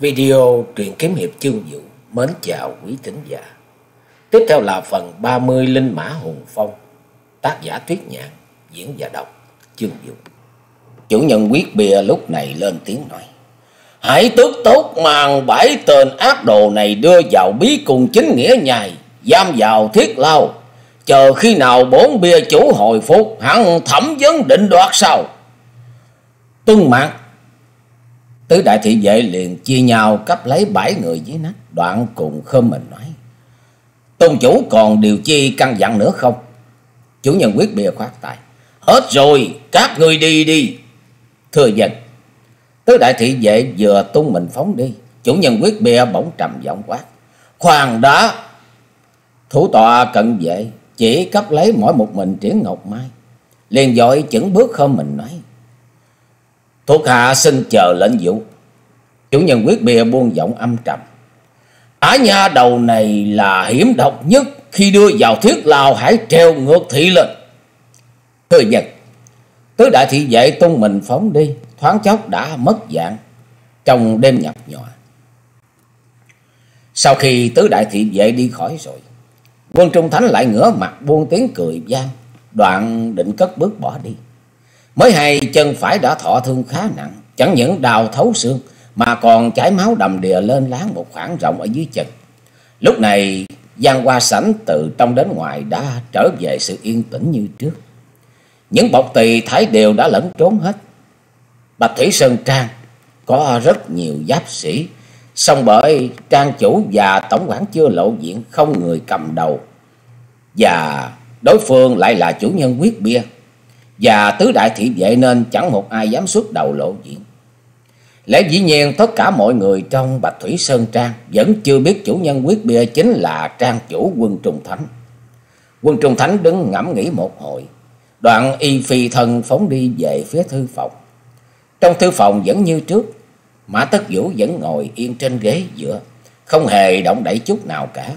Video truyện kiếm hiệp chương vũ mến chào quý thính giả. Tiếp theo là phần 30 Linh Mã Hùng Phong, tác giả Tuyết Nhạn, diễn giả đọc chương Dụ Chủ nhân quyết bia lúc này lên tiếng nói. Hãy tước tốt mang bảy tên ác đồ này đưa vào bí cùng chính nghĩa nhài, giam vào thiết lao. Chờ khi nào bốn bia chủ hồi phục, hẳn thẩm vấn định đoạt sau. Tương mạng Tứ đại thị vệ liền chia nhau cấp lấy bảy người dưới nách, đoạn cùng khơm mình nói. Tôn chủ còn điều chi căn dặn nữa không? Chủ nhân quyết bìa khoát tay. Hết rồi, các người đi đi. Thưa dân. Tứ đại thị vệ vừa tung mình phóng đi. Chủ nhân quyết bìa bỗng trầm giọng quát. Khoan đã. Thủ tọa cận vệ chỉ cấp lấy mỗi một mình triển ngọc mai. Liền dội chững bước khơm mình nói. Thuộc hạ xin chờ lệnh vụ. Chủ nhân quyết bia buông giọng âm trầm. Ả nha đầu này là hiểm độc nhất. Khi đưa vào thiết lao hãy treo ngược thị lên. Thưa nhật, Tứ đại thị vệ tung mình phóng đi. Thoáng chốc đã mất dạng. Trong đêm nhập nhòa. Sau khi tứ đại thị vệ đi khỏi rồi. Quân Trung Thánh lại ngửa mặt buông tiếng cười gian. Đoạn định cất bước bỏ đi. Mới hay chân phải đã thọ thương khá nặng, chẳng những đào thấu xương mà còn chảy máu đầm đìa lên láng một khoảng rộng ở dưới chân. Lúc này Giang Hoa Sảnh từ trong đến ngoài đã trở về sự yên tĩnh như trước. Những bọc tỳ thái đều đã lẫn trốn hết. Bạch Thủy Sơn Trang có rất nhiều giáp sĩ, song bởi trang chủ và tổng quản chưa lộ diện không người cầm đầu. Và đối phương lại là chủ nhân quyết bia và tứ đại thị vệ nên chẳng một ai dám xuất đầu lộ diện. Lẽ dĩ nhiên tất cả mọi người trong Bạch Thủy Sơn Trang vẫn chưa biết chủ nhân quyết bia chính là trang chủ quân Trung Thánh. Quân Trung Thánh đứng ngẫm nghĩ một hồi, đoạn y phi thân phóng đi về phía thư phòng. Trong thư phòng vẫn như trước, Mã Tất Vũ vẫn ngồi yên trên ghế giữa, không hề động đẩy chút nào cả.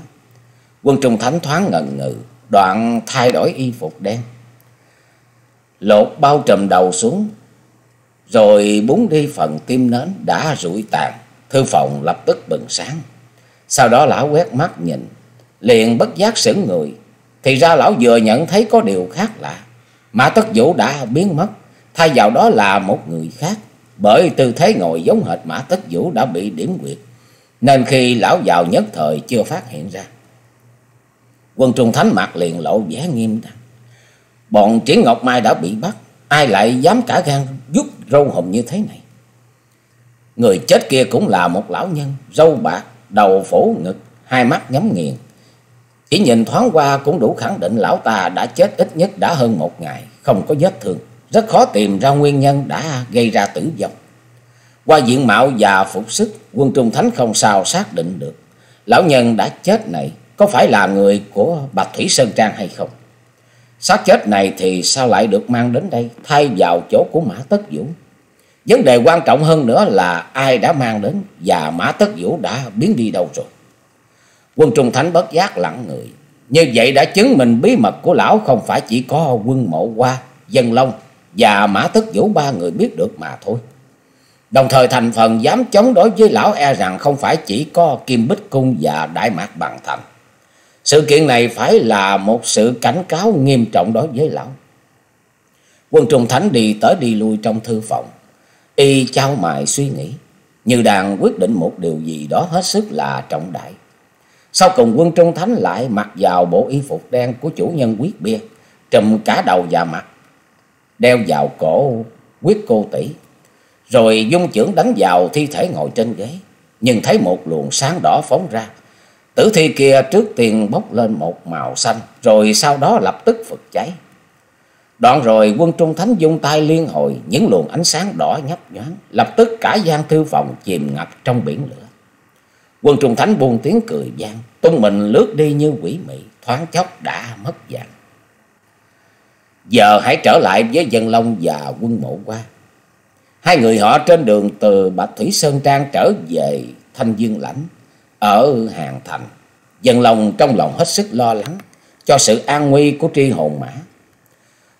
Quân Trung Thánh thoáng ngần ngừ, đoạn thay đổi y phục đen, lột bao trùm đầu xuống, rồi búng đi phần tim nến đã rụi tàn, thư phòng lập tức bừng sáng. Sau đó lão quét mắt nhìn, liền bất giác sững người, thì ra lão vừa nhận thấy có điều khác lạ. Mã Tất Vũ đã biến mất, thay vào đó là một người khác, bởi tư thế ngồi giống hệt Mã Tất Vũ đã bị điểm quyệt, nên khi lão vào nhất thời chưa phát hiện ra. Quân Trung Thánh mặt liền lộ vẻ nghiêm trang. Bọn Triển Ngọc Mai đã bị bắt. Ai lại dám cả gan rút râu hồng như thế này? Người chết kia cũng là một lão nhân. Râu bạc, đầu phổ ngực, hai mắt nhắm nghiền. Chỉ nhìn thoáng qua cũng đủ khẳng định lão ta đã chết ít nhất đã hơn một ngày. Không có vết thương. Rất khó tìm ra nguyên nhân đã gây ra tử vong. Qua diện mạo và phục sức, quân Trung Thánh không sao xác định được. Lão nhân đã chết này có phải là người của Bạch Thủy Sơn Trang hay không? Xác chết này thì sao lại được mang đến đây thay vào chỗ của Mã Tất Vũ? Vấn đề quan trọng hơn nữa là ai đã mang đến và Mã Tất Vũ đã biến đi đâu rồi. Quân Trung Thánh bất giác lặng người. Như vậy đã chứng minh bí mật của lão không phải chỉ có quân mộ qua, dân long và Mã Tất Vũ ba người biết được mà thôi. Đồng thời thành phần dám chống đối với lão e rằng không phải chỉ có Kim Bích Cung và Đại Mạc Bằng Thành sự kiện này phải là một sự cảnh cáo nghiêm trọng đối với lão. Quân Trung Thánh đi tới đi lui trong thư phòng. Y trao mài suy nghĩ. Như đang quyết định một điều gì đó hết sức là trọng đại. Sau cùng quân Trung Thánh lại mặc vào bộ y phục đen của chủ nhân quyết bia. Trùm cả đầu và mặt. Đeo vào cổ quyết cô tỷ. Rồi dung trưởng đánh vào thi thể ngồi trên ghế. Nhưng thấy một luồng sáng đỏ phóng ra Tử thi kia trước tiên bốc lên một màu xanh, rồi sau đó lập tức phực cháy. Đoạn rồi quân Trung Thánh dung tay liên hồi, những luồng ánh sáng đỏ nhấp nhoáng, lập tức cả gian thư phòng chìm ngập trong biển lửa. Quân Trung Thánh buông tiếng cười gian, tung mình lướt đi như quỷ mị, thoáng chốc đã mất dạng. Giờ hãy trở lại với dân long và quân mộ qua. Hai người họ trên đường từ Bạch Thủy Sơn Trang trở về Thanh Dương Lãnh ở hàng thành. Dân lòng trong lòng hết sức lo lắng cho sự an nguy của tri hồn mã.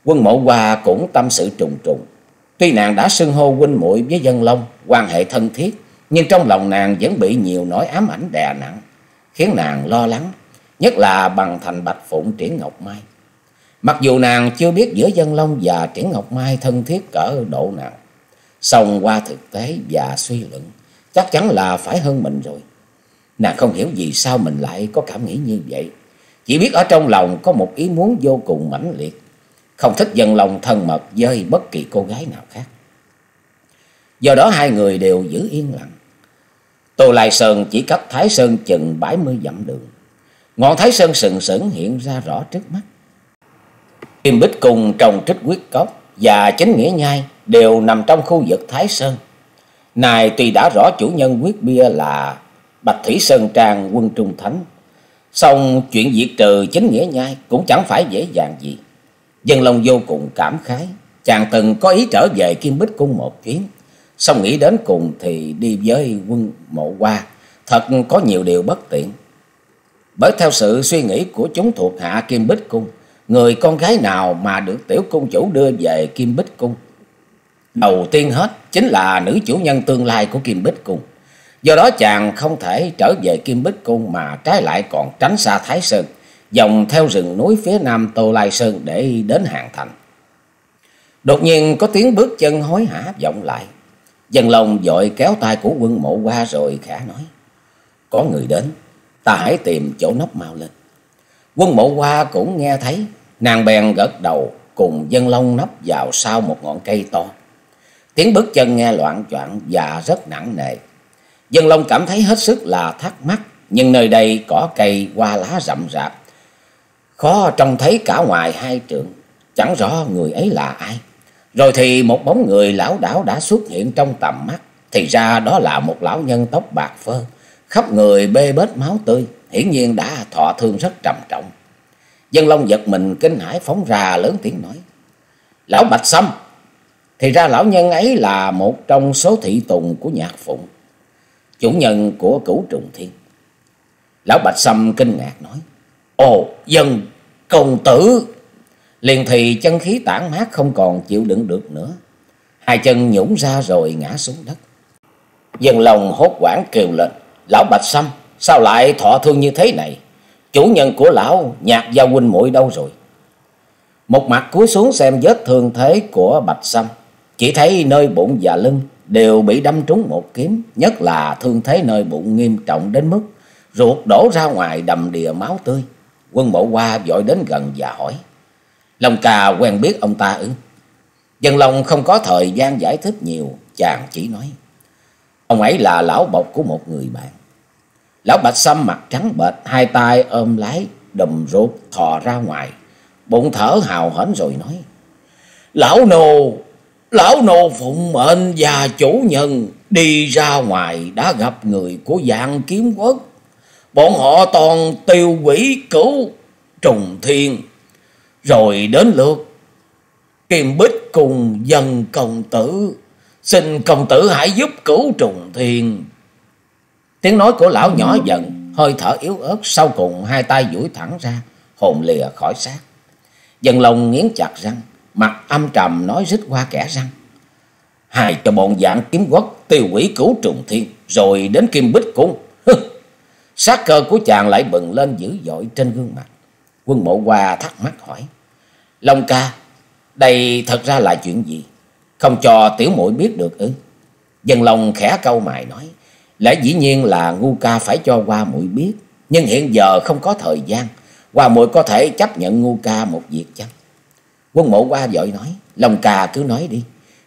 Quân mộ hoa cũng tâm sự trùng trùng. Tuy nàng đã xưng hô huynh muội với dân long, quan hệ thân thiết, Nhưng trong lòng nàng vẫn bị nhiều nỗi ám ảnh đè nặng, khiến nàng lo lắng, nhất là bằng thành Bạch Phụng Triển Ngọc Mai. Mặc dù nàng chưa biết giữa Dân Long và Triển Ngọc Mai thân thiết cỡ độ nào, song qua thực tế và suy luận, chắc chắn là phải hơn mình rồi. Nàng không hiểu vì sao mình lại có cảm nghĩ như vậy. Chỉ biết ở trong lòng có một ý muốn vô cùng mãnh liệt, không thích Dân lòng thân mật với bất kỳ cô gái nào khác. Do đó hai người đều giữ yên lặng. Tô Lai Sơn chỉ cách Thái Sơn chừng bảy mươi dặm đường. Ngọn Thái Sơn sừng sững hiện ra rõ trước mắt. Kim Bích cùng trồng trích quyết cốc và chính nghĩa nhai đều nằm trong khu vực Thái Sơn. Này tuy đã rõ chủ nhân quyết bia là Bạch Thủy Sơn Trang quân Trung Thánh, song chuyện diệt trừ chính nghĩa nhai cũng chẳng phải dễ dàng gì. Dân long vô cùng cảm khái, chàng từng có ý trở về Kim Bích Cung một chuyến, song nghĩ đến cùng thì đi với quân mộ qua, thật có nhiều điều bất tiện. Bởi theo sự suy nghĩ của chúng thuộc hạ Kim Bích Cung, người con gái nào mà được tiểu cung chủ đưa về Kim Bích Cung. Đầu tiên hết chính là nữ chủ nhân tương lai của Kim Bích Cung. Do đó chàng không thể trở về Kim Bích Cung mà trái lại còn tránh xa Thái Sơn, dòng theo rừng núi phía nam Tô Lai Sơn để đến Hàng Thành. Đột nhiên có tiếng bước chân hối hả vọng lại. Dân lòng dội kéo tay của quân mộ qua rồi khả nói. Có người đến, ta hãy tìm chỗ nấp mau lên. Quân mộ qua cũng nghe thấy, nàng bèn gật đầu cùng dân long nấp vào sau một ngọn cây to. Tiếng bước chân nghe loạn choạng và rất nặng nề. Dân long cảm thấy hết sức là thắc mắc, nhưng nơi đây cỏ cây hoa lá rậm rạp. Khó trông thấy cả ngoài hai trượng, chẳng rõ người ấy là ai. Rồi thì một bóng người lão đảo đã xuất hiện trong tầm mắt. Thì ra đó là một lão nhân tóc bạc phơ, khắp người bê bết máu tươi, hiển nhiên đã thọ thương rất trầm trọng. Dân Long giật mình kinh hãi phóng ra lớn tiếng nói. Lão Bạch Sâm! Thì ra lão nhân ấy là một trong số thị tùng của nhạc phụng. Chủ nhân của cửu trùng thiên. Lão Bạch Sâm kinh ngạc nói. Ồ, dân công tử! Liền thì chân khí tản mát không còn chịu đựng được nữa. Hai chân nhũng ra rồi ngã xuống đất. Dân lòng hốt quảng kêu lên. Lão Bạch Sâm, sao lại thọ thương như thế này? Chủ nhân của lão nhạc gia huynh muội đâu rồi? Một mặt cúi xuống xem vết thương thế của Bạch Sâm. Chỉ thấy nơi bụng và lưng đều bị đâm trúng một kiếm. Nhất là thương thế nơi bụng nghiêm trọng đến mức ruột đổ ra ngoài đầm đìa máu tươi. Quân bộ qua vội đến gần và hỏi. Long ca quen biết ông ta ư? Dân Long không có thời gian giải thích nhiều, chàng chỉ nói. Ông ấy là lão bộc của một người bạn. Lão Bạch Sâm mặt trắng bệch, hai tay ôm lái, đùm ruột thò ra ngoài. Bụng thở hào hển rồi nói. Lão nô, lão nô phụng mệnh và chủ nhân đi ra ngoài đã gặp người của dạng kiếm quốc. Bọn họ toàn tiêu quỷ cứu trùng thiên rồi đến lượt Kim Bích cùng dân công tử. Xin công tử hãy giúp cứu trùng thiên. Tiếng nói của lão nhỏ dần, hơi thở yếu ớt, sau cùng hai tay duỗi thẳng ra, hồn lìa khỏi xác. Dần lòng nghiến chặt răng, mặt âm trầm nói rít qua kẻ răng. hài cho bọn dạng kiếm quốc tiêu quỷ cứu trùng thiên, rồi đến kim bích cung. Sát cơ của chàng lại bừng lên dữ dội trên gương mặt. Quân mộ Hoa thắc mắc hỏi. Long ca, đây thật ra là chuyện gì? Không cho tiểu muội biết được ư? Dân lòng khẽ câu mày nói. Lẽ dĩ nhiên là ngu ca phải cho qua muội biết. Nhưng hiện giờ không có thời gian. Qua muội có thể chấp nhận ngu ca một việc chăng? Quân mộ qua vội nói. Long Cà cứ nói đi.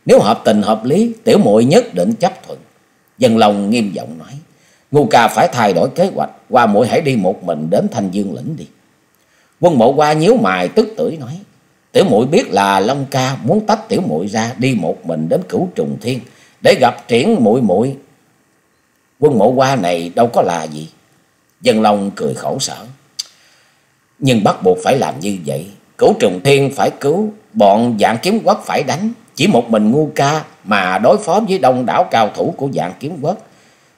Nếu hợp tình hợp lý, tiểu muội nhất định chấp thuận. Dân lòng nghiêm giọng nói. Ngu Cà phải thay đổi kế hoạch. Qua muội hãy đi một mình đến Thanh Dương lĩnh đi. Quân mộ qua nhíu mày tức tưởi nói. Tiểu muội biết là Long ca muốn tách tiểu muội ra đi một mình đến cửu trùng thiên để gặp triển muội muội. Quân mộ qua này đâu có là gì. Dân Long cười khổ sở. Nhưng bắt buộc phải làm như vậy. Cửu trùng thiên phải cứu, bọn dạng kiếm quốc phải đánh. Chỉ một mình ngu ca mà đối phó với đông đảo cao thủ của dạng kiếm quốc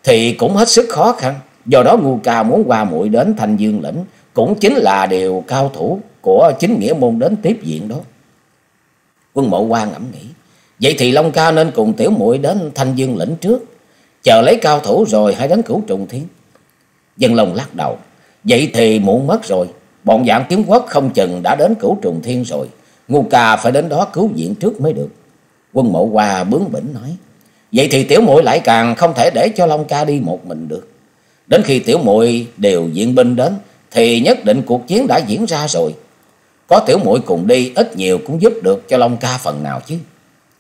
thì cũng hết sức khó khăn. Do đó ngu ca muốn qua muội đến Thanh dương lĩnh cũng chính là điều cao thủ của chính nghĩa môn đến tiếp diện đó. Quân mộ quan ngẫm nghĩ, vậy thì Long Ca nên cùng tiểu muội đến Thanh Dương lĩnh trước, Chờ lấy cao thủ rồi hãy đến cửu trùng thiên. Dân Long lắc đầu. Vậy thì muộn mất rồi. Bọn dạng kiếm quốc không chừng đã đến cửu trùng thiên rồi. Ngu ca phải đến đó cứu viện trước mới được. Quân mộ hoa bướng bỉnh nói. Vậy thì tiểu muội lại càng không thể để cho Long ca đi một mình được. Đến khi tiểu muội đều diện binh đến, thì nhất định cuộc chiến đã diễn ra rồi. Có tiểu muội cùng đi, ít nhiều cũng giúp được cho Long ca phần nào chứ.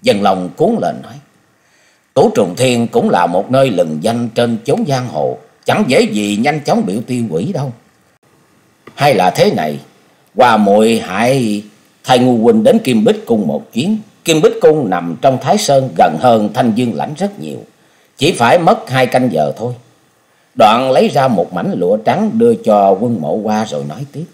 Dân lòng cuốn lên nói. Cửu trùng thiên cũng là một nơi lừng danh trên chốn giang hồ. Chẳng dễ gì nhanh chóng biểu tiêu quỷ đâu. Hay là thế này. Hòa muội hãy thay ngu huynh đến Kim Bích Cung một chuyến. Kim Bích Cung nằm trong Thái Sơn, gần hơn Thanh Dương Lãnh rất nhiều. Chỉ phải mất hai canh giờ thôi. Đoạn lấy ra một mảnh lụa trắng đưa cho quân mộ qua rồi nói tiếp.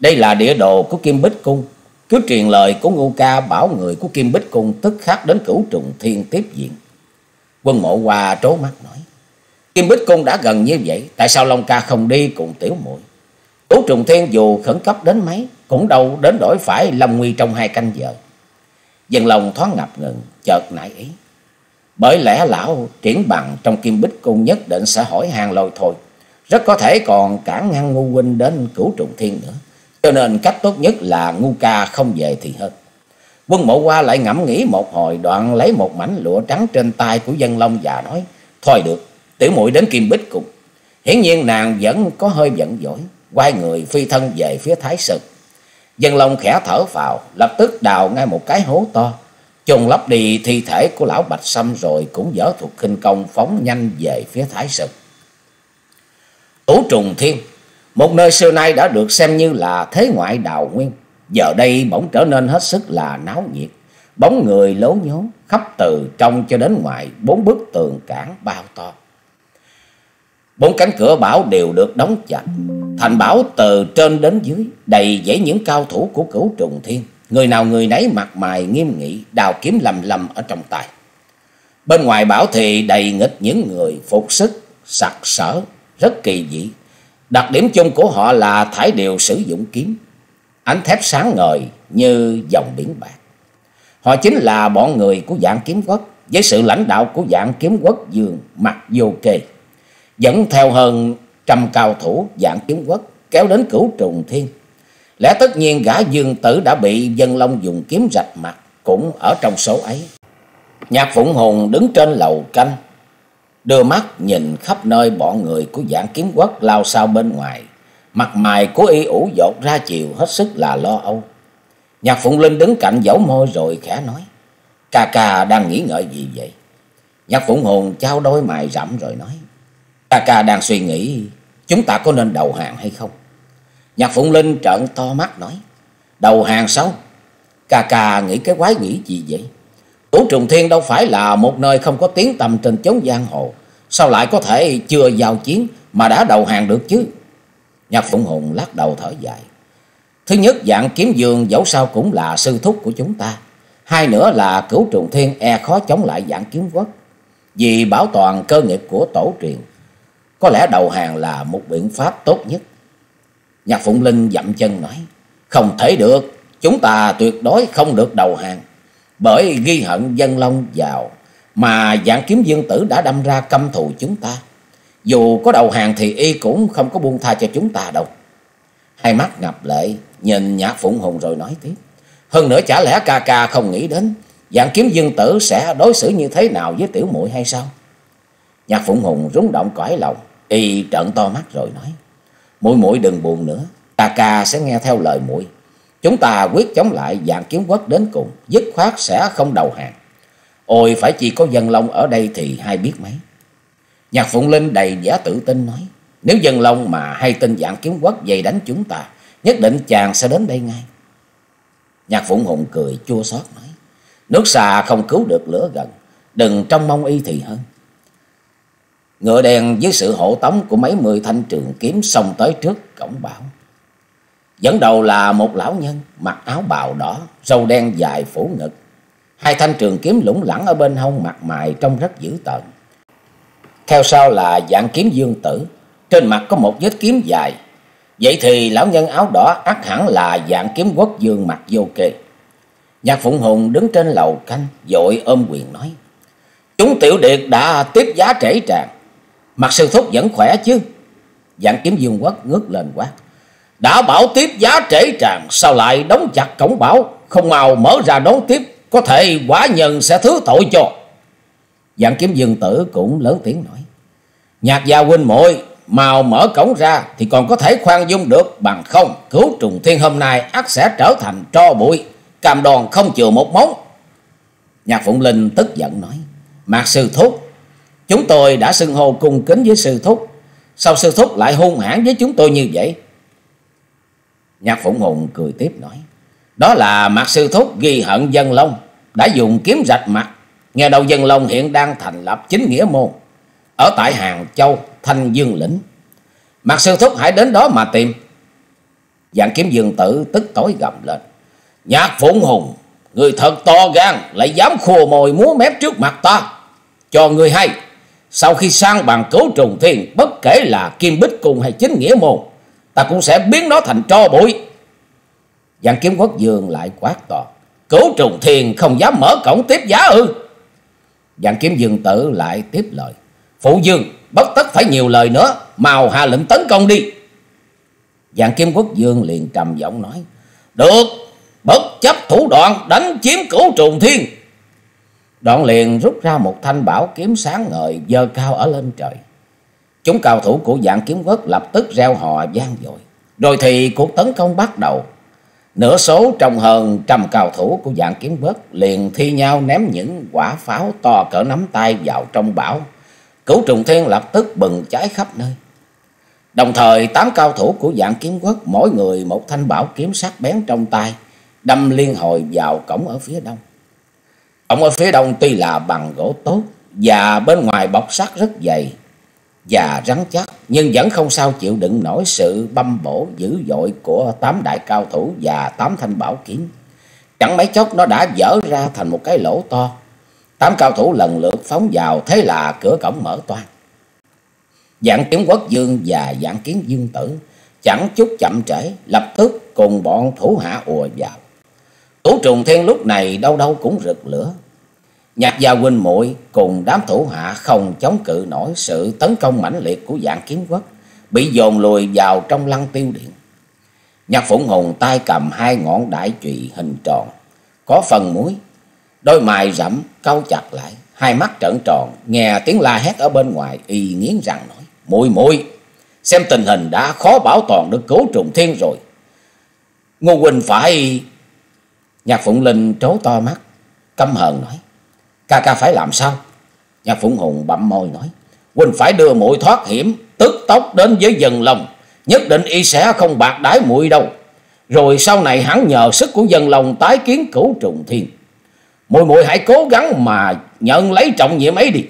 Đây là địa đồ của Kim Bích Cung. Cứ truyền lời của Ngô Ca bảo người của Kim Bích Cung tức khắc đến cửu trùng thiên tiếp diện. Quân mộ qua trố mắt nói. Kim Bích Cung đã gần như vậy. Tại sao Long Ca không đi cùng tiểu muội Cửu trùng thiên dù khẩn cấp đến mấy. Cũng đâu đến đổi phải lâm nguy trong hai canh giờ. Dân lòng thoáng ngập ngừng, chợt nảy ý. Bởi lẽ lão triển bằng trong kim bích cung nhất định sẽ hỏi hàng lôi thôi. Rất có thể còn cản ngăn ngu huynh đến cửu trùng thiên nữa. Cho nên cách tốt nhất là ngu ca không về thì hơn. Quân mộ qua lại ngẫm nghĩ một hồi đoạn lấy một mảnh lụa trắng trên tay của dân long và nói. Thôi được, tiểu muội đến kim bích cung. Hiển nhiên nàng vẫn có hơi giận dỗi, quay người phi thân về phía Thái sực. Dân Long khẽ thở vào, lập tức đào ngay một cái hố to, chôn lấp đi thi thể của lão Bạch Sâm rồi cũng dở thuộc khinh công phóng nhanh về phía Thái sực. Tủ trùng thiên, một nơi xưa nay đã được xem như là thế ngoại đào nguyên, giờ đây bỗng trở nên hết sức là náo nhiệt. Bóng người lố nhố khắp từ trong cho đến ngoài bốn bức tường cản bao to. Bốn cánh cửa bảo đều được đóng chặt. Thành bảo từ trên đến dưới đầy dãy những cao thủ của cửu trùng thiên. Người nào người nấy mặt mày nghiêm nghị, đào kiếm lầm lầm ở trong tay. Bên ngoài bảo thì đầy nghịch những người phục sức, sặc sỡ, rất kỳ dị. Đặc điểm chung của họ là thải đều sử dụng kiếm. Ánh thép sáng ngời như dòng biển bạc. Họ chính là bọn người của dạng kiếm quốc với sự lãnh đạo của dạng kiếm quốc dương mặt vô kê dẫn theo hơn trăm cao thủ dạng kiếm quốc kéo đến cửu trùng thiên. Lẽ tất nhiên gã dương tử đã bị dân long dùng kiếm rạch mặt cũng ở trong số ấy. Nhạc Phụng Hùng đứng trên lầu canh, đưa mắt nhìn khắp nơi bọn người của dạng kiếm quốc lao sao bên ngoài. Mặt mày của y ủ dột ra chiều hết sức là lo âu. Nhạc Phụng Linh đứng cạnh dấu môi rồi khẽ nói. Ca ca đang nghĩ ngợi gì vậy? Nhạc Phụng Hùng trao đôi mày rậm rồi nói. Ca ca đang suy nghĩ, chúng ta có nên đầu hàng hay không? Nhạc Phụng Linh trợn to mắt nói. Đầu hàng sao? Ca ca nghĩ cái quái nghĩ gì vậy? Cửu Trùng Thiên đâu phải là một nơi không có tiếng tầm trên chốn giang hồ. Sao lại có thể chưa giao chiến mà đã đầu hàng được chứ? Nhạc Phụng Hùng lắc đầu thở dài. Thứ nhất, dạng kiếm dương dẫu sao cũng là sư thúc của chúng ta. Hai nữa là cửu trùng thiên e khó chống lại dạng kiếm quốc. Vì bảo toàn cơ nghiệp của tổ truyền có lẽ đầu hàng là một biện pháp tốt nhất. Nhạc Phụng Linh dậm chân nói. Không thể được. Chúng ta tuyệt đối không được đầu hàng. Bởi ghi hận dân long vào. Mà dạng kiếm dương tử đã đâm ra căm thù chúng ta. Dù có đầu hàng thì y cũng không có buông tha cho chúng ta đâu. Hai mắt ngập lệ. Nhìn nhạc Phụng Hùng rồi nói tiếp. Hơn nữa chả lẽ ca ca không nghĩ đến. Dạng kiếm dương tử sẽ đối xử như thế nào với tiểu muội hay sao? Nhạc Phụng Hùng rúng động cõi lòng. Y trợn to mắt rồi nói. Muội muội đừng buồn nữa. ta ca sẽ nghe theo lời muội. Chúng ta quyết chống lại dạng kiếm quốc đến cùng. Dứt khoát sẽ không đầu hàng. Ôi, phải chỉ có dân long ở đây thì hay biết mấy. Nhạc Phụng Linh đầy giả tự tin nói. Nếu dân long mà hay tin dạng kiếm quốc dày đánh chúng ta. Nhất định chàng sẽ đến đây ngay. Nhạc Phụng Hùng cười chua xót nói. Nước xa không cứu được lửa gần. Đừng trông mong y thì hơn. Ngựa đèn với sự hộ tống của mấy mươi thanh trường kiếm xông tới trước cổng bảo. Dẫn đầu là một lão nhân mặc áo bào đỏ, râu đen dài phủ ngực. Hai thanh trường kiếm lủng lẳng ở bên hông mặt mày trông rất dữ tợn. Theo sau là dạng kiếm dương tử, trên mặt có một vết kiếm dài. Vậy thì lão nhân áo đỏ ắt hẳn là dạng kiếm quốc dương mặt vô kê. Nhạc Phụng Hùng đứng trên lầu canh, dội ôm quyền nói. Chúng tiểu điệt đã tiếp giá trễ tràn. Mặt sư thúc vẫn khỏe chứ? Dạng kiếm dương quốc ngước lên quát. Đã bảo tiếp giá trễ tràn, sao lại đóng chặt cổng bảo, không mau mở ra đón tiếp, có thể quả nhân sẽ thứ tội cho. Dạng kiếm dương tử cũng lớn tiếng nói. Nhạc gia huynh muội mau mở cổng ra thì còn có thể khoan dung được, bằng không cứu trùng thiên hôm nay ắt sẽ trở thành tro bụi, cam đòn không chừa một móng. Nhạc Phụng Linh tức giận nói. Mạc sư thúc, chúng tôi đã xưng hô cung kính với sư thúc, sao sư thúc lại hung hãn với chúng tôi như vậy? Nhạc Phụng Hùng cười tiếp nói. Đó là mặt sư thúc ghi hận dân long, đã dùng kiếm rạch mặt. Nghe đầu dân long hiện đang thành lập chính nghĩa môn, ở tại Hàng Châu, Thanh Dương Lĩnh. Mặt sư thúc hãy đến đó mà tìm. Dạng kiếm dương tử tức tối gầm lên. Nhạc Phụng Hùng, người thật to gan, lại dám khua mồi múa mép trước mặt ta. Cho người hay, sau khi sang bằng cứu trùng thiên, bất kể là kim bích cùng hay chính nghĩa môn, ta cũng sẽ biến nó thành tro bụi. Giang kiếm quốc dương lại quát to. Cứu trùng thiên không dám mở cổng tiếp giá ư. Giang kiếm dương tử lại tiếp lời. Phụ dương, bất tất phải nhiều lời nữa, màu hạ lệnh tấn công đi. Giang kiếm quốc dương liền trầm giọng nói. Được, bất chấp thủ đoạn đánh chiếm cửu trùng thiên. Đoạn liền rút ra một thanh bảo kiếm sáng ngời, dơ cao ở lên trời. Chúng cao thủ của dạng kiếm quốc lập tức reo hò gian dội. Rồi thì cuộc tấn công bắt đầu. Nửa số trong hơn trăm cao thủ của dạng kiếm quốc liền thi nhau ném những quả pháo to cỡ nắm tay vào trong bão. Cửu trùng thiên lập tức bừng cháy khắp nơi. Đồng thời, tám cao thủ của dạng kiếm quốc mỗi người một thanh bảo kiếm sắc bén trong tay, đâm liên hồi vào cổng ở phía đông. Cổng ở phía đông tuy là bằng gỗ tốt, và bên ngoài bọc sắt rất dày và rắn chắc, nhưng vẫn không sao chịu đựng nổi sự băm bổ dữ dội của tám đại cao thủ và tám thanh bảo kiếm. Chẳng mấy chốc nó đã dở ra thành một cái lỗ to. Tám cao thủ lần lượt phóng vào, thế là cửa cổng mở toan. Dạng kiếm quốc dương và dạng kiếm dương tử, chẳng chút chậm trễ, lập tức cùng bọn thủ hạ ùa vào. Tủ trùng thiên lúc này đâu đâu cũng rực lửa. Nhạc gia huynh muội cùng đám thủ hạ không chống cự nổi sự tấn công mãnh liệt của dạng kiếm quốc, bị dồn lùi vào trong lăng tiêu điện. Nhạc Phụng Hùng tay cầm hai ngọn đại chùy hình tròn, có phần muối, đôi mày rậm cau chặt lại, hai mắt trợn tròn, nghe tiếng la hét ở bên ngoài y nghiến răng nói: "Muội muội, xem tình hình đã khó bảo toàn được cứu trùng thiên rồi." Ngô huynh phải Nhạc Phụng Linh trố to mắt, căm hờn nói. Ca ca phải làm sao? Nhạc Phụng Hùng bậm môi nói. Huynh phải đưa muội thoát hiểm, tức tốc đến với dân lòng. Nhất định y sẽ không bạc đái muội đâu. Rồi sau này hắn nhờ sức của dân lòng tái kiến cửu trùng thiên. Muội muội hãy cố gắng mà nhận lấy trọng nhiệm ấy đi.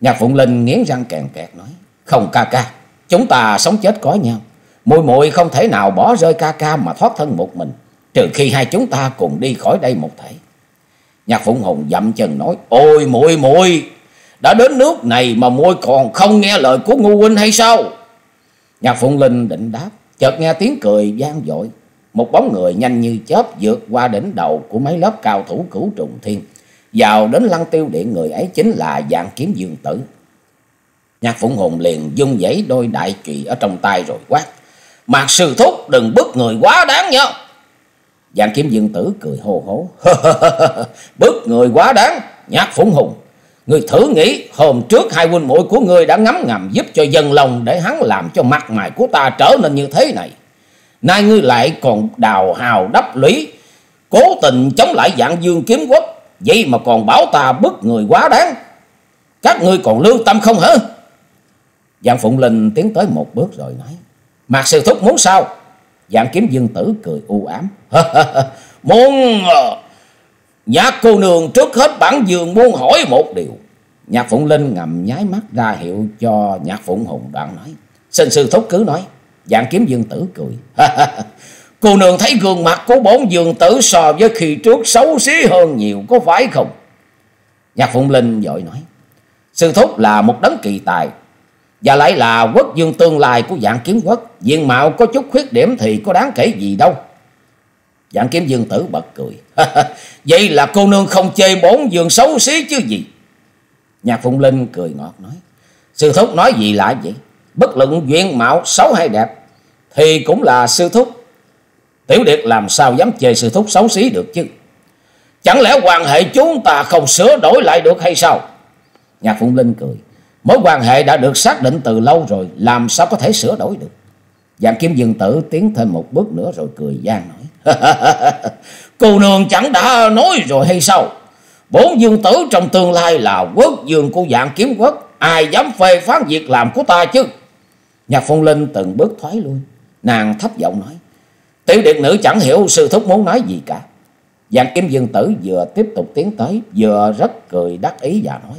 Nhạc Phụng Linh nghiến răng kèn kẹt nói. Không ca ca, chúng ta sống chết có nhau. Muội muội không thể nào bỏ rơi ca ca mà thoát thân một mình trừ khi hai chúng ta cùng đi khỏi đây một thể. Nhạc Phụng Hùng dậm chân nói, ôi muội muội đã đến nước này mà muội còn không nghe lời của ngu huynh hay sao? Nhạc Phụng Linh định đáp, chợt nghe tiếng cười gian dội. Một bóng người nhanh như chớp vượt qua đỉnh đầu của mấy lớp cao thủ cửu trùng thiên. Vào đến lăng tiêu điện người ấy chính là dạng kiếm dương tử. Nhạc Phụng Hùng liền dung dãy đôi đại trụy ở trong tay rồi quát. Mạc sư thúc đừng bức người quá đáng nhá. Giang kiếm dương tử cười hô hố. Bức người quá đáng, nhạc phụng hùng. Người thử nghĩ hôm trước hai huynh muội của người đã ngắm ngầm giúp cho dân lòng để hắn làm cho mặt mày của ta trở nên như thế này. Nay ngươi lại còn đào hào đắp lũy, cố tình chống lại dạng dương kiếm quốc. Vậy mà còn bảo ta bức người quá đáng. Các ngươi còn lương tâm không hả? dạng Phụng Linh tiến tới một bước rồi nói. Mạc sư thúc muốn sao? Dạng kiếm dương tử cười u ám. muốn ờ, nhạc cô nương trước hết bản dương muốn hỏi một điều. Nhạc Phụng Linh ngầm nháy mắt ra hiệu cho Nhạc Phụng Hùng đoạn nói. Xin sư thúc cứ nói. Dạng kiếm dương tử cười. cô nương thấy gương mặt của bốn dương tử so với khi trước xấu xí hơn nhiều, có phải không? Nhạc Phụng Linh dội nói. Sư thúc là một đấng kỳ tài và lại là quốc dương tương lai của dạng kiếm quốc. Diện mạo có chút khuyết điểm thì có đáng kể gì đâu. Dạng kiếm dương tử bật cười. Vậy là cô nương không chê bốn dương xấu xí chứ gì. Nhạc Phụng Linh cười ngọt nói. Sư thúc nói gì lạ vậy? Bất luận duyên mạo xấu hay đẹp. Thì cũng là sư thúc. Tiểu Điệt làm sao dám chê sư thúc xấu xí được chứ? Chẳng lẽ quan hệ chúng ta không sửa đổi lại được hay sao? Nhạc Phụng Linh cười. Mối quan hệ đã được xác định từ lâu rồi. Làm sao có thể sửa đổi được? Dạng kiếm dương tử tiến thêm một bước nữa rồi cười gian nói. Cô nương chẳng đã nói rồi hay sao? Bốn dương tử trong tương lai là quốc dương của dạng kiếm quốc. Ai dám phê phán việc làm của ta chứ? Nhạc Phong Linh từng bước thoái lui. Nàng thấp giọng nói. Tiểu điện nữ chẳng hiểu sư thúc muốn nói gì cả. Dạng kiếm dương tử vừa tiếp tục tiến tới. Vừa rất cười đắc ý và nói.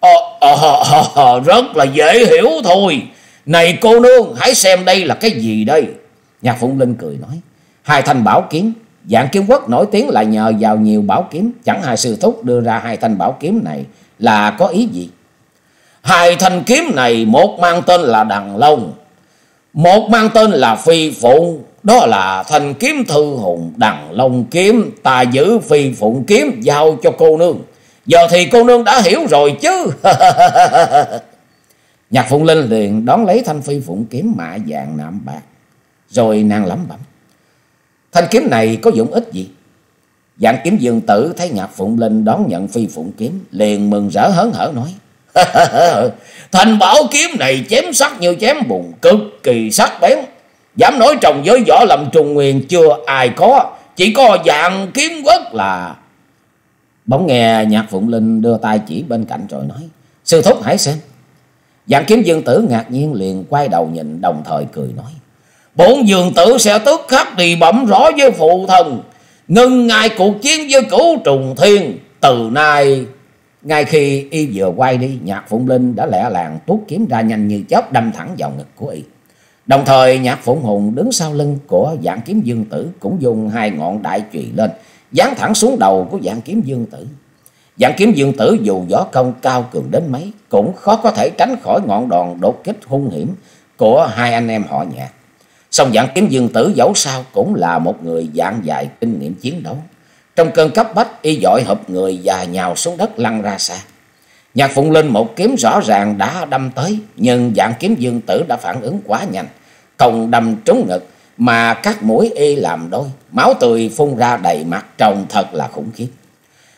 Ờ, ờ, ờ, ờ, ờ, rất là dễ hiểu thôi. Này cô nương hãy xem đây là cái gì đây. Nhạc Phụng Linh cười nói. Hai thanh bảo kiếm. Dạng kiếm quốc nổi tiếng là nhờ vào nhiều bảo kiếm. Chẳng hai sư thúc đưa ra hai thanh bảo kiếm này là có ý gì? Hai thanh kiếm này một mang tên là Đằng Long. Một mang tên là Phi Phụng. Đó là thanh kiếm thư hùng Đằng Long kiếm. Ta giữ Phi Phụng kiếm giao cho cô nương. Giờ thì cô nương đã hiểu rồi chứ. Nhạc Phụng Linh liền đón lấy thanh phi phụng kiếm mạ vàng nạm bạc. Rồi nàng lẩm bẩm. Thanh kiếm này có dụng ích gì? Dạng kiếm dương tử thấy Nhạc Phụng Linh đón nhận phi phụng kiếm. Liền mừng rỡ hớn hở nói. Thành bảo kiếm này chém sắc như chém bùn. Cực kỳ sắc bén. Dám nói trồng giới võ lầm trùng nguyên chưa ai có. Chỉ có dạng kiếm quất là... Bỗng nghe Nhạc Phụng Linh đưa tay chỉ bên cạnh rồi nói. Sư thúc hãy xem. Dạng kiếm dương tử ngạc nhiên liền quay đầu nhìn đồng thời cười nói. Bốn dương tử sẽ tức khắc đi bẩm rõ với phụ thần Ngưng ngay cuộc chiến với cửu trùng thiên. Từ nay, ngay khi y vừa quay đi, nhạc phụng linh đã lẹ làng tuốt kiếm ra nhanh như chớp đâm thẳng vào ngực của y. Đồng thời nhạc phụng hùng đứng sau lưng của dạng kiếm dương tử cũng dùng hai ngọn đại chùy lên, dán thẳng xuống đầu của dạng kiếm dương tử. Dạng kiếm dương tử dù võ công cao cường đến mấy, cũng khó có thể tránh khỏi ngọn đòn đột kích hung hiểm của hai anh em họ nhạc. Song dạng kiếm dương tử dẫu sao cũng là một người dạng dài kinh nghiệm chiến đấu. Trong cơn cấp bách, y dội hợp người và nhào xuống đất lăn ra xa. Nhạc Phụng Linh một kiếm rõ ràng đã đâm tới, nhưng dạng kiếm dương tử đã phản ứng quá nhanh. Không đâm trúng ngực mà các mũi y làm đôi. Máu tươi phun ra đầy mặt trông thật là khủng khiếp.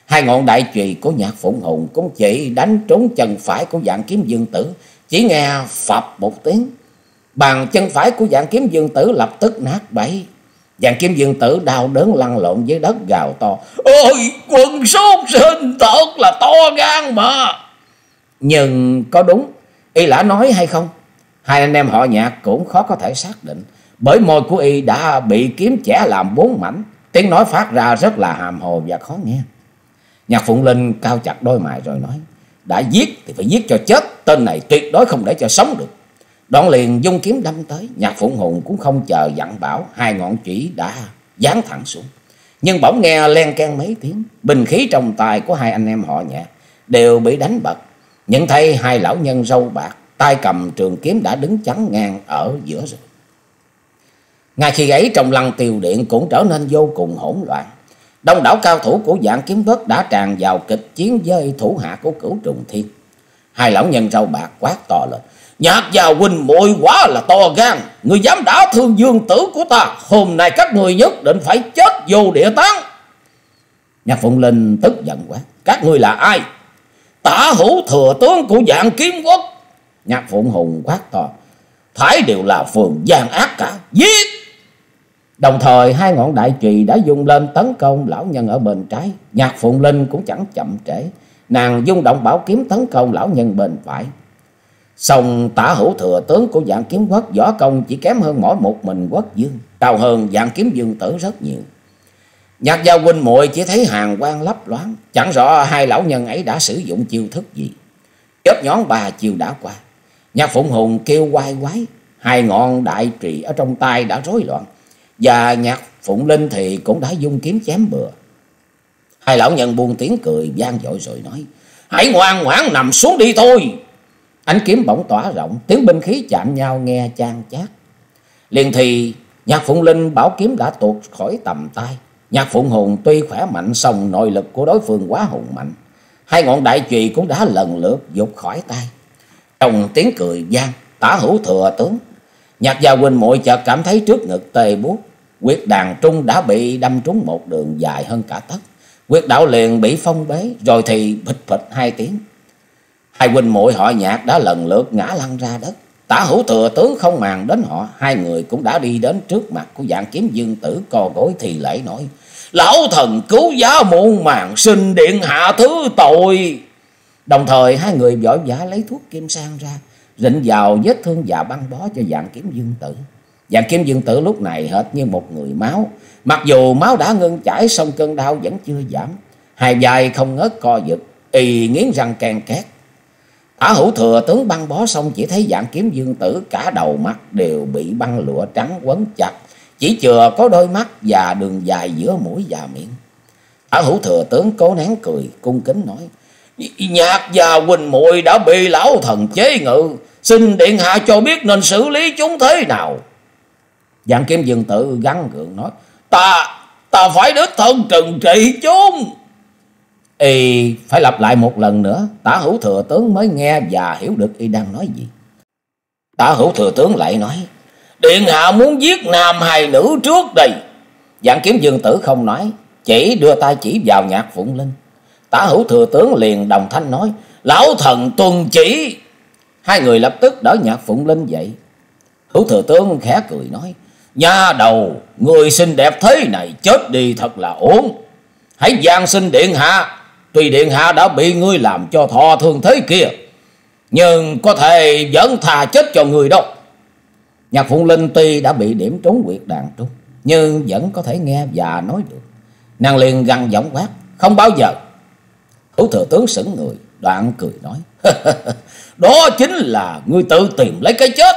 Hai ngọn đại chùy của nhạc phụng hùng cũng chỉ đánh trúng chân phải của dạng kiếm dương tử. Chỉ nghe phập một tiếng. Bàn chân phải của dạng kiếm dương tử lập tức nát bấy. Dạng kiếm dương tử đau đớn lăn lộn dưới đất gào to. Ôi quần sốt sinh, thật là to gan mà. Nhưng có đúng, y lã nói hay không? Hai anh em họ nhạc cũng khó có thể xác định. Bởi môi của y đã bị kiếm chẻ làm bốn mảnh. Tiếng nói phát ra rất là hàm hồ và khó nghe. Nhạc Phụng Linh cao chặt đôi mày rồi nói. Đã giết thì phải giết cho chết. Tên này tuyệt đối không để cho sống được. Đoạn liền dung kiếm đâm tới. Nhạc Phụng Hùng cũng không chờ dặn bảo. Hai ngọn chỉ đã dán thẳng xuống. Nhưng bỗng nghe len can mấy tiếng. Bình khí trong tay của hai anh em họ nhẹ Đều bị đánh bật. Nhận thấy hai lão nhân râu bạc. tay cầm trường kiếm đã đứng chắn ngang ở giữa rồi. Ngay khi ấy, trong lăng tiêu điện cũng trở nên vô cùng hỗn loạn. Đông đảo cao thủ của dạng kiếm vớt đã tràn vào kịch chiến với thủ hạ của cửu trùng thiên. Hai lão nhân râu bạc quát to lên. Nhạc và huynh muội quá là to gan. Người dám đả thương dương tử của ta. Hôm nay các người nhất định phải chết vô địa tán. Nhạc Phụng Linh tức giận quá. Các người là ai? Tả hữu thừa tướng của dạng kiếm quốc. Nhạc Phụng Hùng quát to. Thái đều là phường gian ác cả. Giết! Đồng thời, hai ngọn đại trùy đã dùng lên tấn công lão nhân ở bên trái. Nhạc Phụng Linh cũng chẳng chậm trễ. Nàng dung động bảo kiếm tấn công lão nhân bên phải. Xong tả hữu thừa tướng của dạng kiếm quốc võ công chỉ kém hơn mỗi một mình quốc dương. Cao hơn dạng kiếm dương tử rất nhiều. Nhạc gia huynh muội chỉ thấy hàng quang lấp loáng. Chẳng rõ hai lão nhân ấy đã sử dụng chiêu thức gì. Chớp nhón bà chiều đã qua. Nhạc Phụng Hùng kêu quay quái. Hai ngọn đại trì ở trong tay đã rối loạn. Và nhạc Phụng Linh thì cũng đã dung kiếm chém bừa. Hai lão nhân buông tiếng cười gian dội rồi nói. Hãy ngoan ngoãn nằm xuống đi thôi. Ánh kiếm bỗng tỏa rộng, tiếng binh khí chạm nhau nghe chan chát. Liền thì nhạc Phụng Linh bảo kiếm đã tuột khỏi tầm tay. Nhạc Phụng Hùng tuy khỏe mạnh song nội lực của đối phương quá hùng mạnh. hai ngọn đại chùy cũng đã lần lượt dục khỏi tay. Trong tiếng cười gian, tả hữu thừa tướng. Nhạc gia huynh muội chợt cảm thấy trước ngực tê buốt. Quyết đàn trung đã bị đâm trúng một đường dài hơn cả tấc. Quyết đạo liền bị phong bế, rồi thì bịch bịch hai tiếng. Hai huynh muội họ nhạc đã lần lượt ngã lăn ra đất. Tả hữu thừa tướng không màng đến họ, hai người cũng đã đi đến trước mặt của dạng kiếm dương tử co gối thì lễ nói. Lão thần cứu giá muôn màng xin điện hạ thứ tội. Đồng thời hai người vội vã lấy thuốc kim sang ra, rịnh vào vết thương và băng bó cho dạng kiếm dương tử. Dạng kiếm dương tử lúc này hệt như một người máu, mặc dù máu đã ngưng chảy song cơn đau vẫn chưa giảm. Hai vai không ngớt co giật, y nghiến răng càng két. tả hữu thừa tướng băng bó xong chỉ thấy dạng kiếm dương tử cả đầu mắt đều bị băng lụa trắng quấn chặt, chỉ chừa có đôi mắt và đường dài giữa mũi và miệng. tả hữu thừa tướng cố nén cười, cung kính nói, Nhạc và quỳnh muội đã bị lão thần chế ngự, xin điện hạ cho biết nên xử lý chúng thế nào. Dạng kiếm dương tử gắn gượng nói, Ta, ta phải đích thân trừng trị chúng. Y phải lặp lại một lần nữa, tả hữu thừa tướng mới nghe và hiểu được y đang nói gì. Tả hữu thừa tướng lại nói, Điện hạ muốn giết nam hài nữ trước đây. Dạng kiếm dương tử không nói, chỉ đưa tay chỉ vào nhạc phụng linh. Tả hữu thừa tướng liền đồng thanh nói, Lão thần tuần chỉ. Hai người lập tức đỡ nhạc phụng linh dậy. Hữu thừa tướng khẽ cười nói, Nha đầu, người xinh đẹp thế này chết đi thật là ổn. Hãy gian sinh điện hạ Tuy Điện Hạ đã bị ngươi làm cho thọ thương thế kia, nhưng có thể vẫn thà chết cho người đâu. Nhạc Phụng Linh tuy đã bị điểm trúng quyệt đàn trúng, nhưng vẫn có thể nghe và nói được. Nàng liền gằn giọng quát, không bao giờ. Hữu thừa tướng sững người, đoạn cười nói, đó chính là ngươi tự tìm lấy cái chết.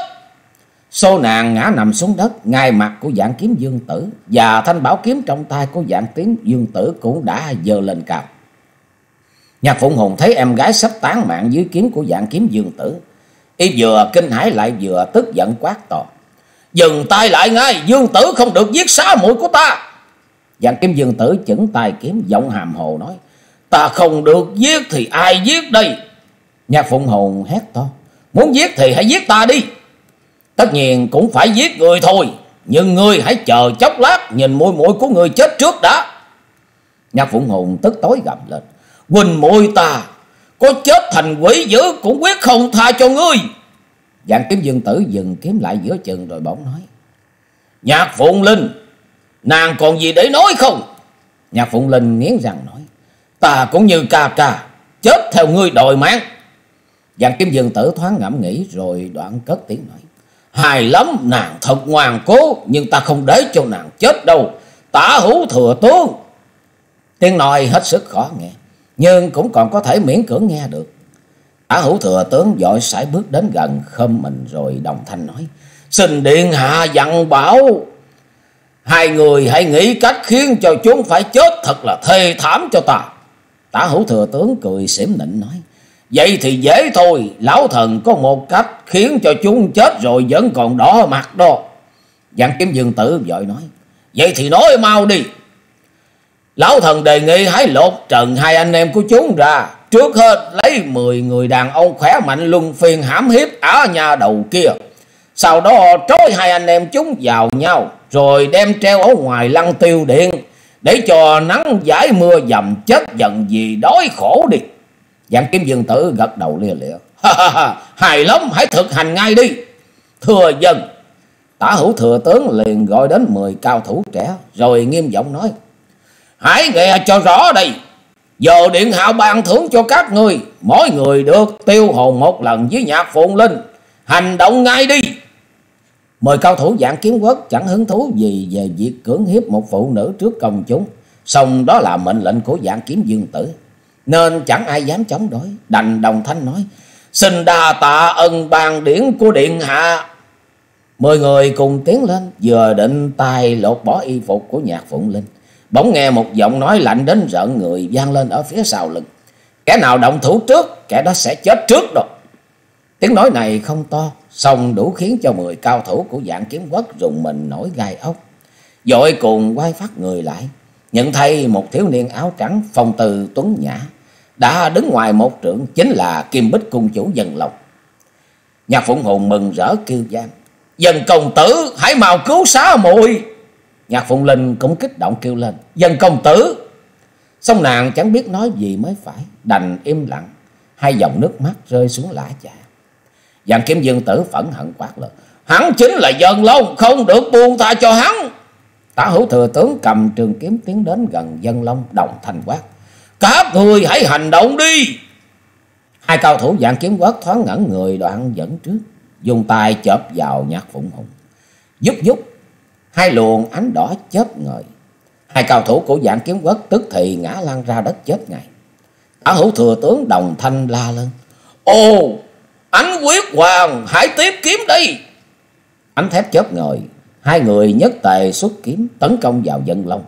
Xô nàng ngã nằm xuống đất, ngay mặt của dạng kiếm dương tử, và thanh bảo kiếm trong tay của dạng kiếm dương tử cũng đã dơ lên cao. Nhạc Phụng Hùng thấy em gái sắp tán mạng dưới kiếm của dạng kiếm dương tử. Y vừa kinh hãi lại vừa tức giận quát to. Dừng tay lại ngay, dương tử không được giết xá mũi của ta. Dạng kiếm dương tử chững tay kiếm giọng hàm hồ nói. Ta không được giết thì ai giết đây? Nhạc Phụng Hùng hét to. Muốn giết thì hãy giết ta đi. Tất nhiên cũng phải giết người thôi. Nhưng ngươi hãy chờ chốc lát nhìn môi mũi của người chết trước đã. Nhạc Phụng Hùng tức tối gầm lên. Quỳnh mũi ta có chết thành quỷ dữ cũng quyết không tha cho ngươi. Dạng kiếm dương tử dừng kiếm lại giữa chừng rồi bỗng nói. Nhạc Phụng Linh, nàng còn gì để nói không? Nhạc Phụng Linh nghiến răng nói. Ta cũng như ca ca, chết theo ngươi đòi mạng. Dạng kiếm dương tử thoáng ngẫm nghĩ rồi đoạn cất tiếng nói. Hài lắm, nàng thật ngoan cố, nhưng ta không để cho nàng chết đâu. Tả hữu thừa tướng. Tiếng nói hết sức khó nghe nhưng cũng còn có thể miễn cưỡng nghe được. Tả hữu thừa tướng dội sải bước đến gần khâm mình rồi đồng thanh nói. Xin điện hạ dặn bảo. Hai người hãy nghĩ cách khiến cho chúng phải chết thật là thê thảm cho ta. Tả hữu thừa tướng cười xỉm nịnh nói. Vậy thì dễ thôi, lão thần có một cách khiến cho chúng chết rồi vẫn còn đỏ mặt đó. Giang kiếm dương tử vội nói. Vậy thì nói mau đi. Lão thần đề nghị hãy lột trần hai anh em của chúng ra. Trước hết lấy 10 người đàn ông khỏe mạnh luân phiên hãm hiếp ở nhà đầu kia. Sau đó trói hai anh em chúng vào nhau. Rồi đem treo ở ngoài lăng tiêu điện. Để cho nắng giải mưa dầm chết dần gì đói khổ đi. Dạng kiếm dương tử gật đầu lia lịa. Hài lắm, hãy thực hành ngay đi. Thưa dân. Tả hữu thừa tướng liền gọi đến 10 cao thủ trẻ. Rồi nghiêm giọng nói. Hãy nghe cho rõ đây. Giờ điện hạ ban thưởng cho các ngươi. Mỗi người được tiêu hồn một lần với nhạc phụng linh. Hành động ngay đi. Mời cao thủ dạng kiếm quốc chẳng hứng thú gì về việc cưỡng hiếp một phụ nữ trước công chúng. Xong đó là mệnh lệnh của dạng kiếm dương tử. Nên chẳng ai dám chống đối. Đành đồng thanh nói. Xin đa tạ ân bàn điển của điện hạ. Mười người cùng tiến lên. Vừa định tay lột bỏ y phục của nhạc phụng linh. Bỗng nghe một giọng nói lạnh đến rợn người vang lên ở phía sau lưng. Kẻ nào động thủ trước, kẻ đó sẽ chết trước đó. Tiếng nói này không to, song đủ khiến cho mười cao thủ của dạng kiếm quốc rùng mình nổi gai ốc. Dội cùng quay phát người lại, nhận thấy một thiếu niên áo trắng phong từ tuấn nhã, đã đứng ngoài một trượng chính là Kim Bích Cung Chủ Dân lộc, Nhạc Phụng Hùng mừng rỡ kêu gian. Dân công tử hãy mau cứu xá muội Nhạc Phụng Linh cũng kích động kêu lên. Dân công tử. Xong nàng chẳng biết nói gì mới phải. Đành im lặng. Hai dòng nước mắt rơi xuống lã chả. Dạng kiếm dương tử phẫn hận quát lên. Hắn chính là dân long. Không được buông tha cho hắn. Tả hữu thừa tướng cầm trường kiếm tiến đến gần dân long đồng thanh quát. Các người hãy hành động đi. Hai cao thủ dạng kiếm quát thoáng ngẩn người đoạn dẫn trước. Dùng tay chớp vào nhạc phụng hùng. Giúp giúp. Hai luồng ánh đỏ chớp ngời. Hai cao thủ của dạng kiếm quất tức thì ngã lăn ra đất chết ngay. Tả hữu thừa tướng đồng thanh la lên. Ô, Ánh quyết hoàng! Hãy tiếp kiếm đi! Ánh thép chớp ngời. Hai người nhất tề xuất kiếm, tấn công vào dân long.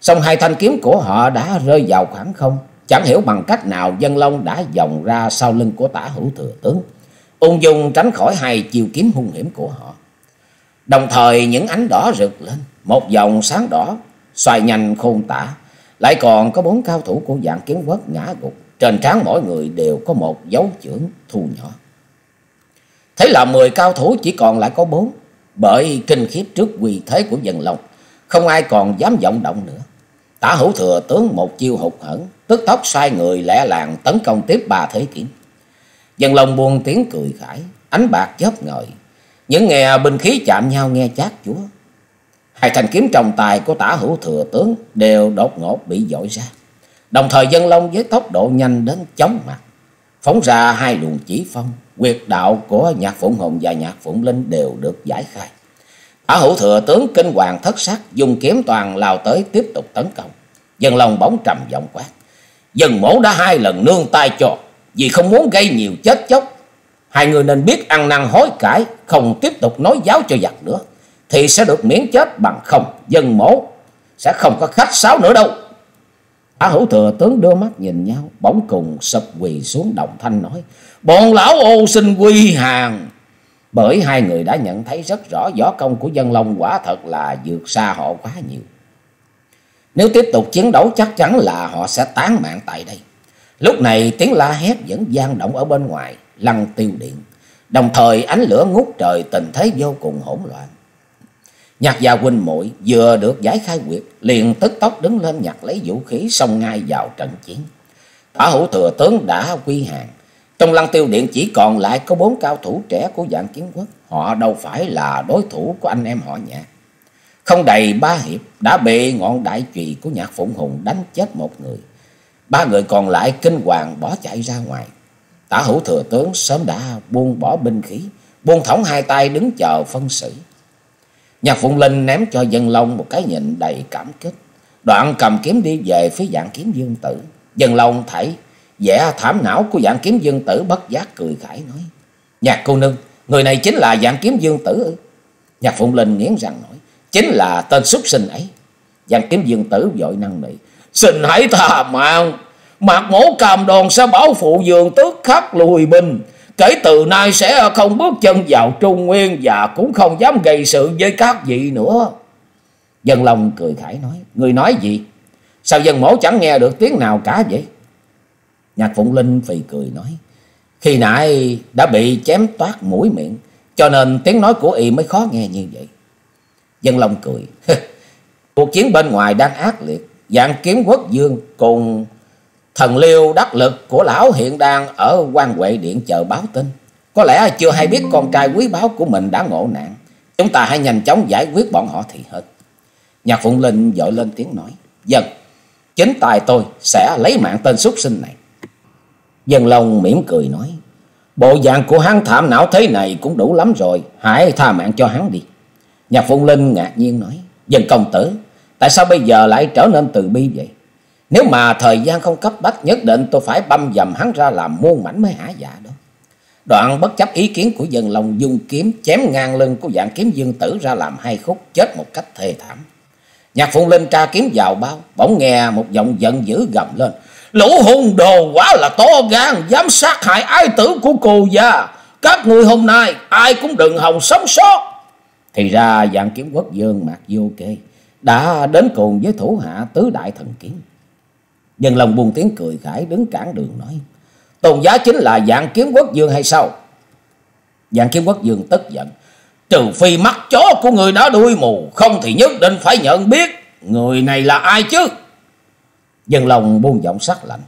Song hai thanh kiếm của họ đã rơi vào khoảng không. Chẳng hiểu bằng cách nào dân long đã vòng ra sau lưng của tả hữu thừa tướng. Ung dung tránh khỏi hai chiêu kiếm hung hiểm của họ. Đồng thời những ánh đỏ rực lên. Một dòng sáng đỏ xoay nhanh khôn tả. Lại còn có bốn cao thủ của dạng kiếm quốc ngã gục. Trên trán mỗi người đều có một dấu chưởng thu nhỏ. Thế là mười cao thủ chỉ còn lại có bốn. Bởi kinh khiếp trước quy thế của dân long. Không ai còn dám vọng động nữa. Tả hữu thừa tướng một chiêu hụt hẫng, tức tốc sai người lẻ làng tấn công tiếp bà thế kiếm. Dân lòng buồn tiếng cười khải, ánh bạc chớp ngời. Những nghe binh khí chạm nhau nghe chát chúa. Hai thanh kiếm trong tài của tả hữu thừa tướng đều đột ngột bị dội ra. Đồng thời dân long với tốc độ nhanh đến chóng mặt. Phóng ra hai luồng chỉ phong, quyệt đạo của nhạc phụng hồn và nhạc phụng linh đều được giải khai. Tả hữu thừa tướng kinh hoàng thất sắc dùng kiếm toàn lao tới tiếp tục tấn công. Dân long bóng trầm giọng quát. Dân mổ đã hai lần nương tay cho vì không muốn gây nhiều chết chóc. Hai người nên biết ăn năn hối cải, không tiếp tục nói giáo cho giặc nữa. Thì sẽ được miễn chết bằng không, dân mổ sẽ không có khách sáo nữa đâu. Á hữu thừa tướng đưa mắt nhìn nhau, bỗng cùng sập quỳ xuống đồng thanh nói. Bọn lão ô xin quy hàng. Bởi hai người đã nhận thấy rất rõ võ công của dân long quả thật là vượt xa họ quá nhiều. Nếu tiếp tục chiến đấu chắc chắn là họ sẽ tán mạng tại đây. Lúc này tiếng la hét vẫn vang động ở bên ngoài, lăng tiêu điện. Đồng thời ánh lửa ngút trời tình thế vô cùng hỗn loạn. Nhạc gia huynh muội vừa được giải khai quyệt, liền tức tốc đứng lên nhặt lấy vũ khí xông ngay vào trận chiến. Tả hữu thừa tướng đã quy hàng. Trong lăng tiêu điện chỉ còn lại có bốn cao thủ trẻ của dạng kiến quốc. Họ đâu phải là đối thủ của anh em họ nhạc. Không đầy ba hiệp đã bị ngọn đại trùy của nhạc phụng hùng đánh chết một người. Ba người còn lại kinh hoàng bỏ chạy ra ngoài. Tả hữu thừa tướng sớm đã buông bỏ binh khí, buông thõng hai tay đứng chờ phân xử. Nhạc Phụng Linh ném cho Dân Long một cái nhìn đầy cảm kích. Đoạn cầm kiếm đi về phía dạng kiếm dương tử. Dân Long thấy vẻ thảm não của dạng kiếm dương tử bất giác cười khải nói. Nhạc cô nương, người này chính là dạng kiếm dương tử ư? Nhạc Phụng Linh nghiến răng nói. Chính là tên xuất sinh ấy. Dạng kiếm dương tử vội năng nỉ. Xin hãy tha mạng. Mạc mổ cầm đòn sẽ bảo phụ dường tước khắc lùi binh. Kể từ nay sẽ không bước chân vào Trung Nguyên và cũng không dám gây sự với các vị nữa. Dân Long cười khải nói. Người nói gì? Sao dân mổ chẳng nghe được tiếng nào cả vậy? Nhạc Phụng Linh phì cười nói. Khi nãy đã bị chém toát mũi miệng. Cho nên tiếng nói của y mới khó nghe như vậy. Dân Long cười. Cuộc chiến bên ngoài đang ác liệt. Dạng kiếm quốc dương cùng thần liêu đắc lực của lão hiện đang ở quan huệ điện chờ báo tin. Có lẽ chưa hay biết con trai quý báu của mình đã ngộ nạn. Chúng ta hãy nhanh chóng giải quyết bọn họ thì hơn. Nhạc Phụng Linh dội lên tiếng nói. Dân, chính tài tôi sẽ lấy mạng tên xuất sinh này. Dân Long mỉm cười nói. Bộ dạng của hắn thảm não thế này cũng đủ lắm rồi. Hãy tha mạng cho hắn đi. Nhạc Phụng Linh ngạc nhiên nói. Dân công tử, tại sao bây giờ lại trở nên từ bi vậy? Nếu mà thời gian không cấp bách nhất định tôi phải băm dầm hắn ra làm muôn mảnh mới hả dạ đó. Đoạn bất chấp ý kiến của dân lòng dùng kiếm chém ngang lưng của dạng kiếm dương tử ra làm hai khúc chết một cách thê thảm. Nhạc Phụng Linh tra kiếm vào bao, bỗng nghe một giọng giận dữ gầm lên. Lũ hung đồ quá là to gan, dám sát hại ái tử của cô già. Các người hôm nay ai cũng đừng hòng sống sót. Thì ra dạng kiếm quốc dương mạc vô kê đã đến cùng với thủ hạ tứ đại thần kiếm. Dân lòng buông tiếng cười khải đứng cản đường nói. Tôn giá chính là dạng kiếm quốc dương hay sao? Dạng kiếm quốc dương tức giận. Trừ phi mắt chó của người đã đuôi mù. Không thì nhất định phải nhận biết. Người này là ai chứ? Dân lòng buông giọng sắc lạnh.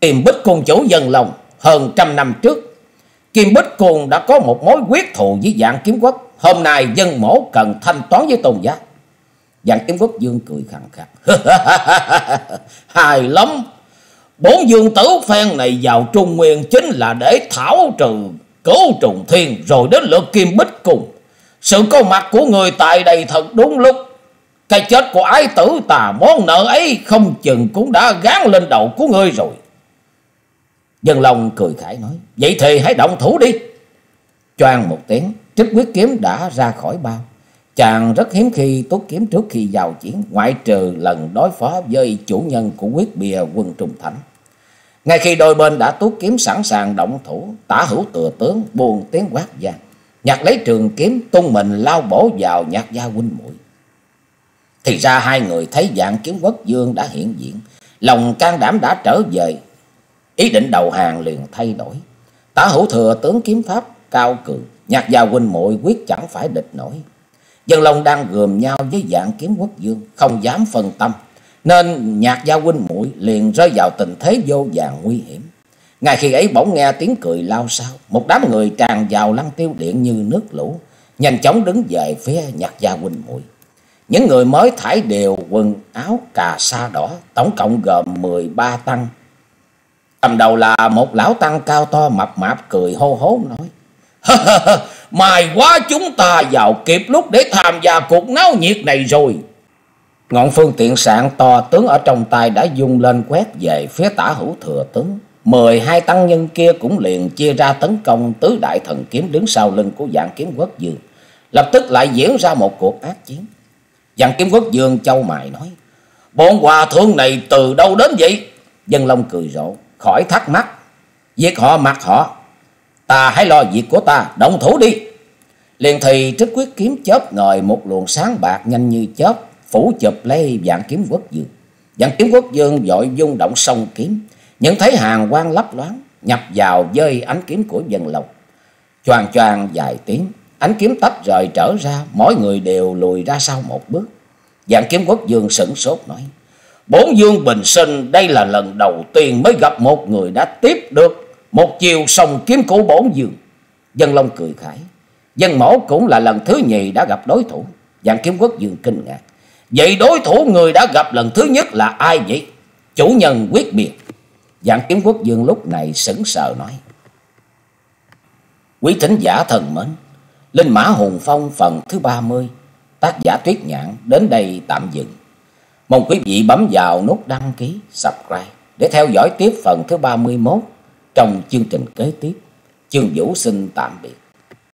Tìm bích côn chủ dân lòng, hơn trăm năm trước. Kim Bích côn đã có một mối quyết thù với dạng kiếm quốc. Hôm nay dân mổ cần thanh toán với tôn giá. Dạng kiếm quốc dương cười khẳng khắc. Hài lắm. Bốn dương tử phen này vào Trung Nguyên chính là để thảo trừ cứu trùng thiên rồi đến lượt Kim Bích cùng Sự có mặt của người tại đây thật đúng lúc. Cái chết của ái tử tà món nợ ấy không chừng cũng đã gán lên đầu của ngươi rồi. Dân Long cười khải nói. Vậy thì hãy động thủ đi. Choang một tiếng. Trích quyết kiếm đã ra khỏi bao. Chàng rất hiếm khi tốt kiếm trước khi vào chiến. Ngoại trừ lần đối phó với chủ nhân của quyết bìa quân Trung Thánh. Ngay khi đôi bên đã tốt kiếm sẵn sàng động thủ. Tả hữu tựa tướng buồn tiếng quát vang. Nhặt lấy trường kiếm tung mình lao bổ vào nhạc gia huynh muội Thì ra hai người thấy dạng kiếm quốc dương đã hiện diện. Lòng can đảm đã trở về Ý định đầu hàng liền thay đổi. Tả hữu thừa tướng kiếm pháp cao cường, nhạc gia huynh muội quyết chẳng phải địch nổi. Dân Long đang gườm nhau với dạng kiếm quốc dương, không dám phân tâm, nên nhạc gia huynh muội liền rơi vào tình thế vô vàng nguy hiểm. Ngay khi ấy bỗng nghe tiếng cười lao sao, một đám người tràn vào lăng tiêu điện như nước lũ, nhanh chóng đứng về phía nhạc gia huynh muội. Những người mới thải đều quần áo cà sa đỏ, tổng cộng gồm 13 tăng Cầm đầu là một lão tăng cao to mập mạp cười hô hố nói. Mài quá chúng ta vào kịp lúc để tham gia cuộc náo nhiệt này rồi. Ngọn phương tiện sạn to tướng ở trong tay đã dung lên quét về phía tả hữu thừa tướng. Mười hai tăng nhân kia cũng liền chia ra tấn công tứ đại thần kiếm đứng sau lưng của dạng kiếm quốc dương. Lập tức lại diễn ra một cuộc ác chiến. Dạng kiếm quốc dương châu mài nói. Bọn hòa thượng này từ đâu đến vậy? Dân Long cười rộ khỏi thắc mắc. giết họ mặc họ, ta hãy lo việc của ta, động thủ đi. Liền thì trích quyết kiếm chớp ngời một luồng sáng bạc nhanh như chớp, phủ chụp lấy dạng kiếm quốc dương. Dạng kiếm quốc dương vội dung động sông kiếm, những thấy hàng quang lấp loáng, nhập vào dơi ánh kiếm của dân lộc. Choàng choàng dài tiếng, ánh kiếm tách rời trở ra, mỗi người đều lùi ra sau một bước. Dạng kiếm quốc dương sửng sốt nói. Bốn dương bình sinh đây là lần đầu tiên mới gặp một người đã tiếp được một chiều sông kiếm của bổn dương. Dân Long cười khải. Dân mẫu cũng là lần thứ nhì đã gặp đối thủ. Dạng kiếm quốc dương kinh ngạc. Vậy đối thủ người đã gặp lần thứ nhất là ai vậy? Chủ nhân quyết biệt. Dạng kiếm quốc dương lúc này sững sờ nói. Quý thính giả thần mến. Linh Mã Hùng Phong phần thứ 30. Tác giả Tuyết Nhạn đến đây tạm dừng. Mong quý vị bấm vào nút đăng ký, subscribe để theo dõi tiếp phần thứ 31 trong chương trình kế tiếp. Chương Vũ xin tạm biệt.